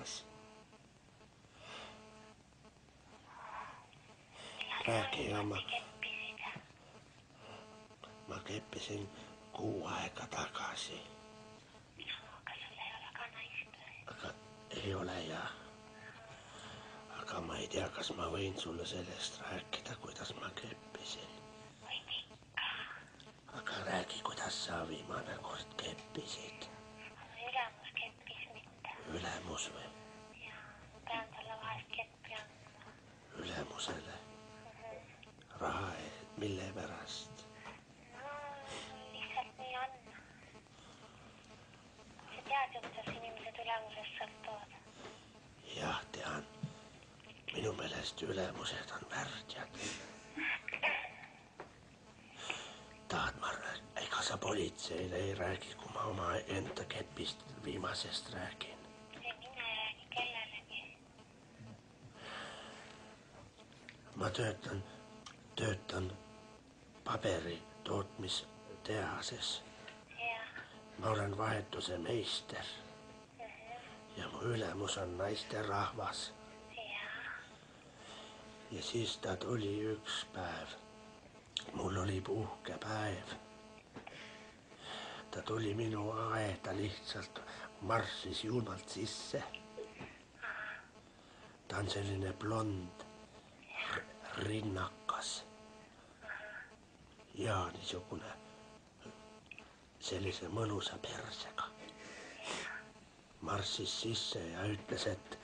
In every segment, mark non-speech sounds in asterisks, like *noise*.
päevas. räägi oma. ma keppisin kuu aega tagasi. aga ei ole ja. aga ma ei tea, kas ma võin sulle sellest rääkida, kuidas ma keppisin. aga räägi, kuidas sa viimane kord keppisid. ülemus keppis mitte. ülemus või? Mille pärast? no lihtsalt nii on. sa tead ju, kuidas inimesed ülemusest sõltuvad. jah, tean. minu meelest ülemused on värdjad. tahad ma, ega sa politseile ei räägi, kui ma omaenda kepist viimasest räägin? ei mine räägi kellelegi. ma töötan, töötan paberi tootmistehases. ma olen vahetuse meister ja mu ülemus on naisterahvas ja siis ta tuli üks päev. mul oli puhkepäev. ta tuli minu aeda lihtsalt, marssis julmalt sisse. ta on selline blond, rinnakas ja niisugune sellise mõnusa persega. marssis sisse ja ütles, et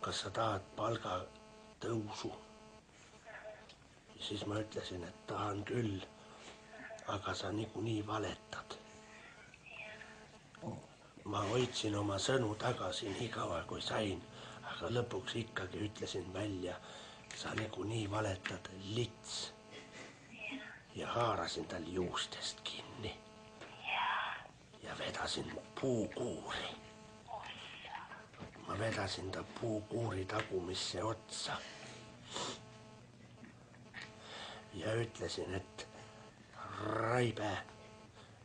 kas sa tahad palgatõusu. siis ma ütlesin, et tahan küll. aga sa niikuinii valetad. ma hoidsin oma sõnu tagasi nii kaua, kui sain, aga lõpuks ikkagi ütlesin välja, sa niikuinii valetad, lits. Ja haarasin tal juustest kinni ja vedasin puukuuri ma vedasin ta puukuuri tagumisse otsa. ja ütlesin, et Raibe,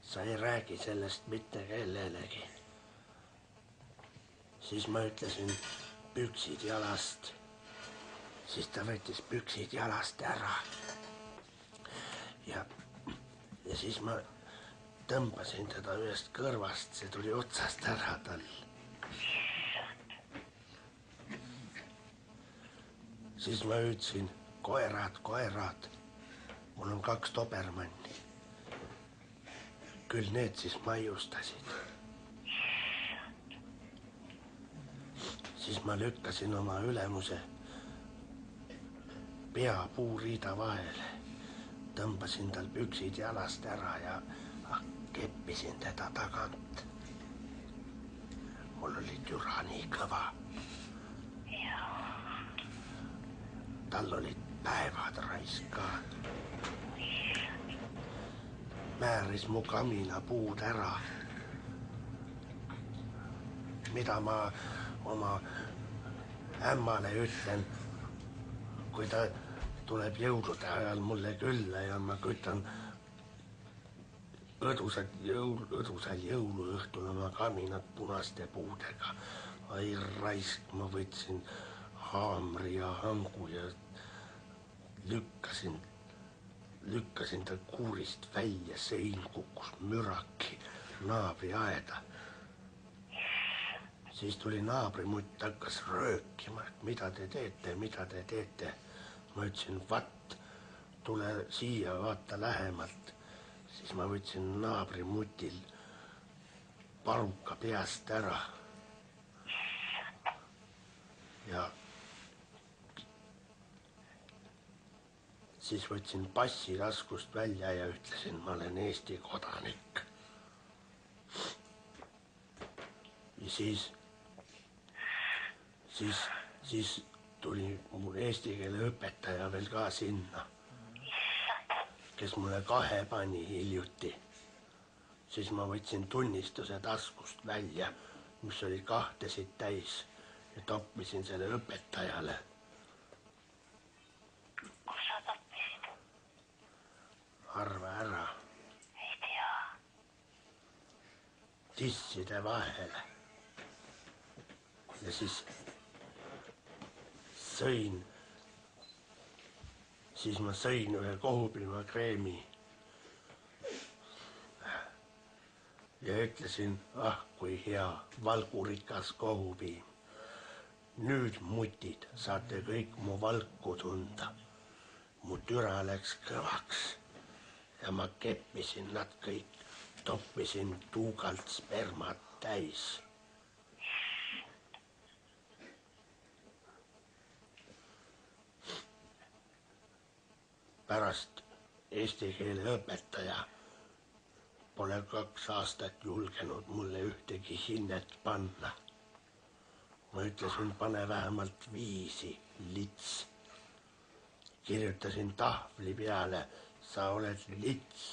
sa ei räägi sellest mitte kellelegi. siis ma ütlesin püksid jalast. siis ta võttis püksid jalast ära. Ja, ja siis ma tõmbasin teda ühest kõrvast, see tuli otsast ära tal siis ma hüüdsin koerad, koerad. mul on kaks dobermanni. küll need siis maiustasid. siis ma lükkasin oma ülemuse pea puuriida vahele, tõmbasin tal püksid jalast ära ja ah, keppisin teda tagant. mul oli türa nii kõva tal olid päevad raisk ka. määris mu kaminapuud ära. mida ma oma ämmale ütlen, kui ta tuleb jõulude ajal mulle külla ja ma kütan õdusad jõul, õdusal jõuluõhtul oma kaminat punaste puudega. ai raisk, ma võtsin haamri ja hangu ja lükkasin, lükkasin ta kuurist välja, sein kukkus müraki naabriaeda. siis tuli naabrimutt, hakkas röökima, et mida te teete, mida te teete. Ma ütlesin, vatt, tule siia, vaata lähemalt. siis ma võtsin naabrimutil paruka peast ära. ja siis võtsin passi taskust välja ja ütlesin, ma olen Eesti kodanik. ja siis, siis, siis tuli mul eesti keele õpetaja veel ka sinna, kes mulle kahe pani hiljuti. siis ma võtsin tunnistuse taskust välja, mis oli kahtesid täis ja toppisin selle õpetajale kus sa tappisid? arva ära ei tea. tisside vahele. ja siis sõin, siis ma sõin ühe kohupiimakreemi. ja ütlesin, ah kui hea, valgurikas kohupiim. nüüd, mutid, saate kõik mu valku tunda. mu türa läks kõvaks ja ma keppisin nad kõik, toppisin tuugalt spermat täis pärast eesti keele õpetaja pole kaks aastat julgenud mulle ühtegi hinnet panna. ma ütlesin, pane vähemalt viisi, lits. kirjutasin tahvli peale, sa oled lits.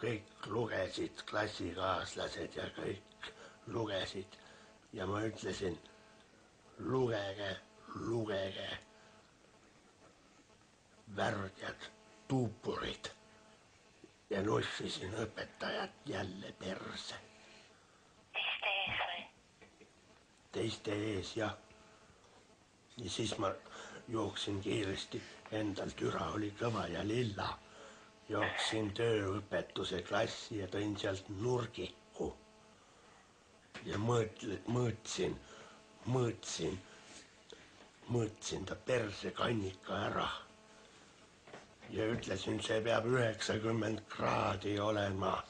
kõik lugesid, klassikaaslased ja kõik lugesid ja ma ütlesin, lugege, lugege värdjad tuupurid ja nussisin õpetajat jälle perse. teiste ees või? teiste ees jah. ja siis ma jooksin kiiresti, endal türa oli kõva ja lilla. jooksin tööõpetuse klassi ja tõin sealt nurgiku. ja mõõtle, mõõtsin, mõõtsin, mõõtsin ta persekannika ära ja ütlesin, see peab üheksakümmend kraadi olema.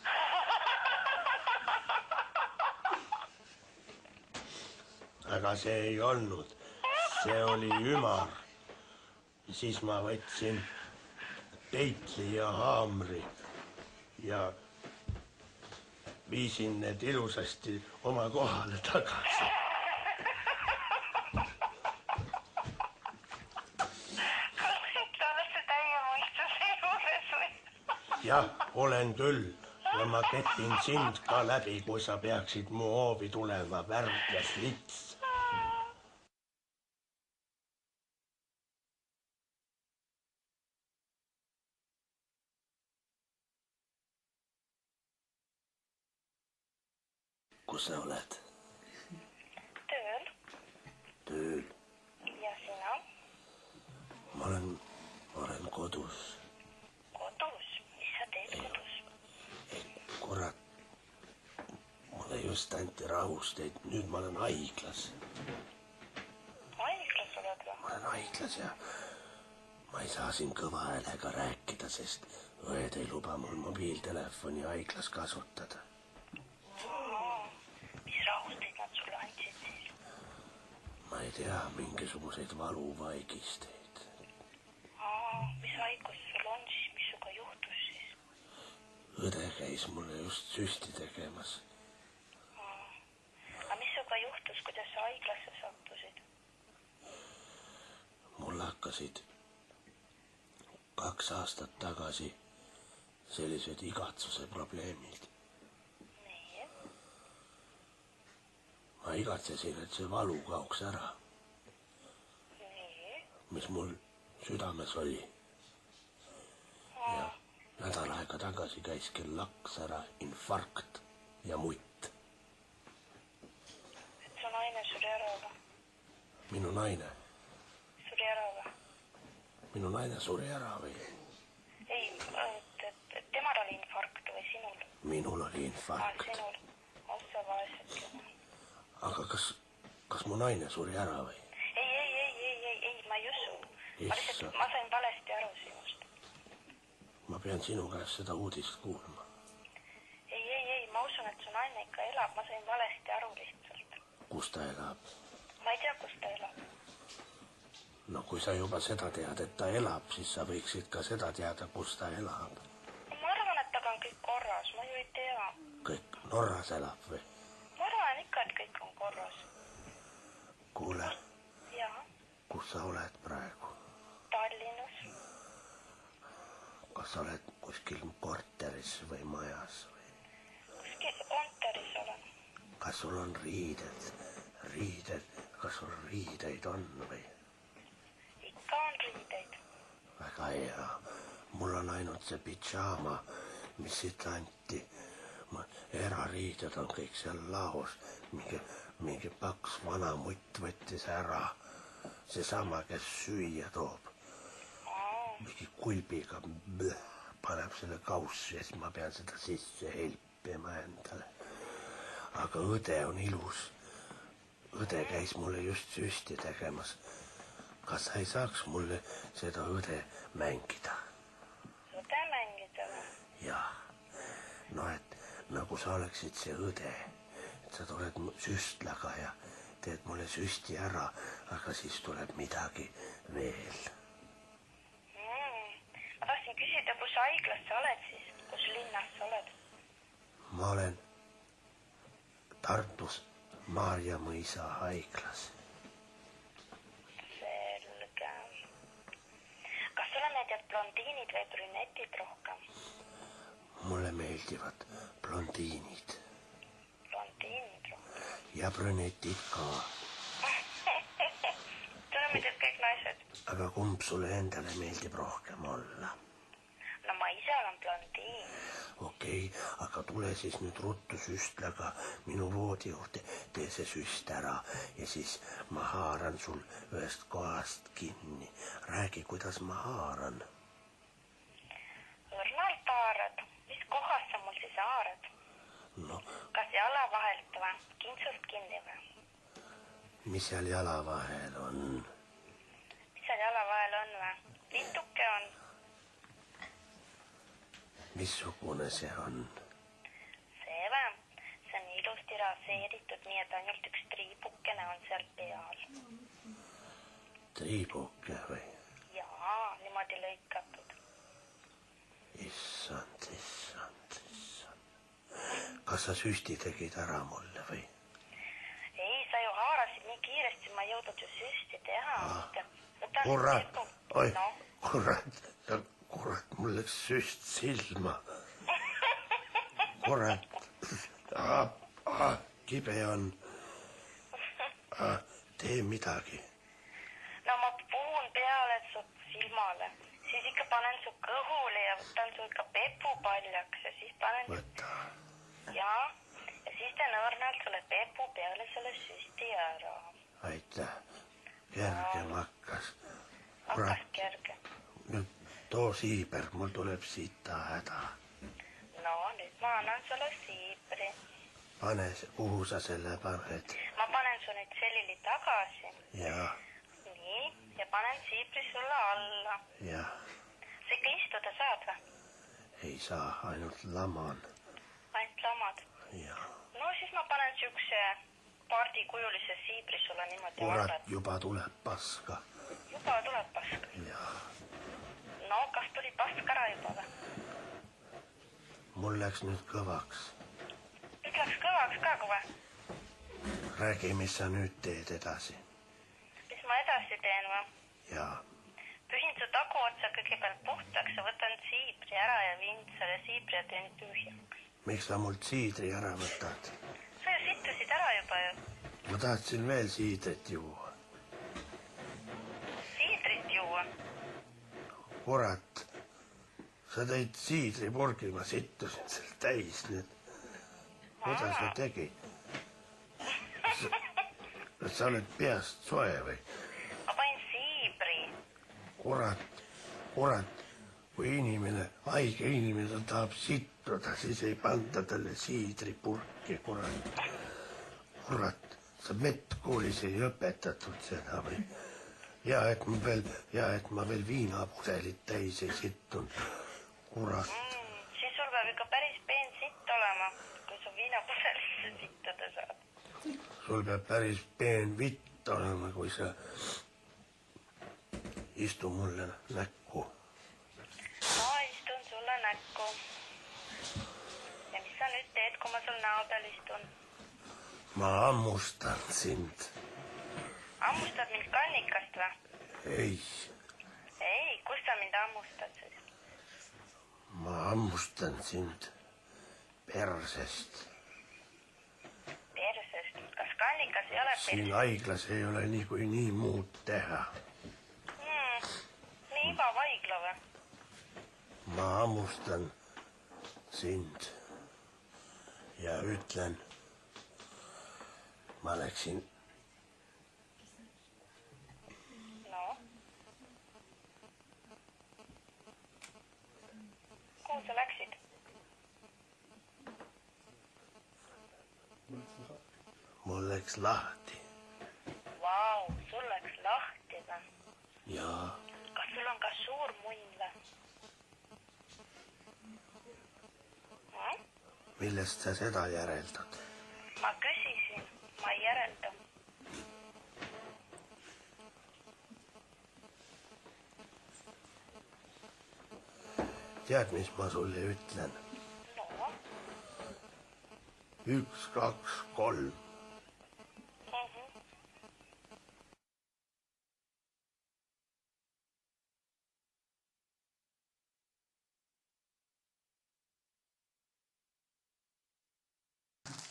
aga see ei olnud, see oli ümar. siis ma võtsin peitli ja haamri ja viisin need ilusasti oma kohale tagasi jah, olen küll ja ma kepin sind ka läbi, kui sa peaksid mu hoovi tulema, värdjas lits. kus sa oled? tööl. tööl? ja sina? ma olen, ma olen kodus kurat, mulle just anti rahusteid, nüüd ma olen haiglas. haiglas oled või? ma olen haiglas ja ma ei saa siin kõva häälega rääkida, sest õed ei luba mul mobiiltelefoni haiglas kasutada. mis rahusteid nad sulle andsid siis? ma ei tea, mingisuguseid valuvaigisteid. mis haigus sul on siis, mis sinuga juhtus siis? õde käis mulle just süsti tegemas. Juhtus, kuidas sa haiglasse sattusid? mul hakkasid kaks aastat tagasi sellised igatsuse probleemid. nii? ma igatsesin, et see valu kaoks ära. mis mul südames oli. ja nädal aega tagasi käis kell laks ära infarkt ja mutt. Naine suri ära või? minu naine, suri ära või? minu naine suri ära või? ei, et, et, temal oli infarkt või sinul? minul oli infarkt. sinul. ossa vaesed. aga kas, kas mu naine suri ära või? ei, ei, ei, ei, ei, ei, ma ei usu. ma lihtsalt, ma sain valesti aru sinust. ma pean sinu käest seda uudist kuulma. ei, ei, ei, ma usun, et su naine ikka elab, ma sain valesti aru lihtsalt. Kus ta elab? ma ei tea, kus ta elab. no kui sa juba seda tead, et ta elab, siis sa võiksid ka seda teada, kus ta elab. ma arvan, et temaga on kõik korras, ma ju ei tea. kõik Norras elab või? ma arvan ikka, et kõik on korras. kuule, kus sa oled praegu? Tallinnas. kas sa oled kuskil korteris või majas või? Kas sul on riided, riided, kas sul riideid on või? ikka on riideid. väga hea, mul on ainult see pidžaama, mis siit anti. ma, erariided on kõik seal laos, mingi mingi paks vana mutt võttis ära. seesama, kes süüa toob. mingi kulbiga bleh, paneb selle kaussi ja siis ma pean seda sisse helpima endale. Aga õde on ilus. õde käis mulle just süsti tegemas. kas sa ei saaks mulle seda õde mängida? õde mängida või? jah, no et nagu sa oleksid see õde, et sa tuled süstlaga ja teed mulle süsti ära, aga siis tuleb midagi veel. mm. ma tahtsin küsida, kus haiglas sa oled siis, kus linnas sa oled? ma olen Tartus Maarja mõisa haiglas. selge. kas sulle meeldivad blondiinid või brünetid rohkem? mulle meeldivad blondiinid blondiinid rohkem. ja brünetid ka, *laughs* sulle meeldivad kõik naised? aga kumb sulle endale meeldib rohkem olla? no ma ise olen blondiin. Okei okay,, aga tule siis nüüd ruttu süstlaga minu voodi juurde, tee see süst ära ja siis ma haaran sul ühest kohast kinni. räägi, kuidas ma haaran. õrnalt haarad. mis kohast sa mul siis haarad? noh, kas jala vahelt või? kintsust kinni või? mis seal jala vahel on? mis seal jala vahel on või? lituke on. Missugune see on? see või? see on ilusti raseeritud, nii et ainult üks triibukene on seal peal. triibuke või? jaa, niimoodi lõikatud. issand, issand, issand. kas sa süsti tegid ära mulle või? ei, sa ju haarasid nii kiiresti, ma ei jõudnud ju süsti teha. kurat, oi noh, kurat, kurat, mul läks süst silma. kurat, kibe on. tee midagi, no ma puhun peale su silmale, siis ikka panen su kõhule ja võtan su ikka pepupaljaks ja siis panen võta. ja, ja siis teen õrnalt sulle pepu peale selle süsti ära. aitäh, kergem hakkas. hakkas kurat, kerge. nüüd too siiber, mul tuleb sita häda. no nüüd ma annan sulle siibri. pane, kuhu sa selle paned ma panen su nüüd selili tagasi. ja, nii, ja panen siibri sulle alla. ja sa ikka istuda saad või? ei saa, ainult laman ainult lamad. ja no siis ma panen siukse pardikujulise siibri sulle niimoodi kurat juba tuleb paska juba tuleb pask. ja no kas tuli pask ära juba või? mul läks nüüd kõvaks. nüüd läks kõvaks ka kohe. räägi, mis sa nüüd teed edasi mis ma edasi teen või? ja pühin su taguotsa kõigepealt puhtaks ja võtan siibri ära ja viin selle siibri ja teen tühjaks. miks sa mult siidri ära võtad? sa ju sittusid ära juba ju. ma tahtsin veel siidrit juua. siidrit juua. Kurat, sa tõid siidripurgi, ma sittusin seal täis nüüd. kuidas sa tegid? kas sa oled peast soe või? ma panin siibri. kurat, kurat, kui inimene, haige inimene tahab sittuda, siis ei panda talle siidripurki, kurat. kurat, sa medkoolis ei õpetatud seda või? Ja et ma veel, ja et ma veel viinapudelit täis ei sittunud. kurat, mm, siis sul peab ikka päris peen sitt olema, kui sa viinapudelisse sittuda saad. sul peab päris peen vitt olema, kui sa istu mulle näkku. ma istun sulle näkku. ja mis sa nüüd teed, kui ma sul näo peal istun? ma hammustan sind. Hammustad mind kannikast või? ei, ei, kust sa mind hammustad siis? ma hammustan sind persest. persest. kas kannikas ei ole siin pers- haiglas ei ole niikuinii muud teha. hmm. nii igav haigla või? ma hammustan sind ja ütlen, ma läksin no. kuhu sa läksid? mul läks lahti Vau, sul läks lahti või? ja kas sul on ka suur munn või? millest sa seda järeldad? ma küsisin, ma ei järelda. tead, mis ma sulle ütlen? no, üks, kaks, kolm.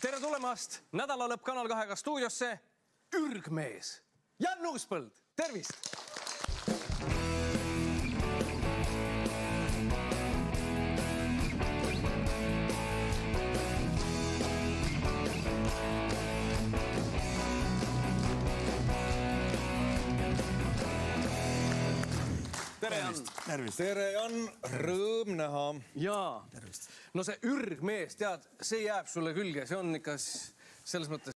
Tere tulemast nädalalõpp Kanal kahega stuudiosse Ürgmees Jan Uuspõld, tervist. tere, Jan. tere, Jan, rõõm näha. jaa, no see ürgmees, tead, see jääb sulle külge, see on ikka selles mõttes